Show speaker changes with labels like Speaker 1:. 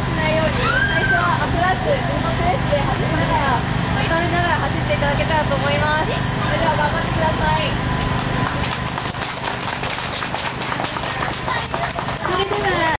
Speaker 1: しないように最初は焦らず自分のペースで走りながら祈りながら走っていただけたらと思います。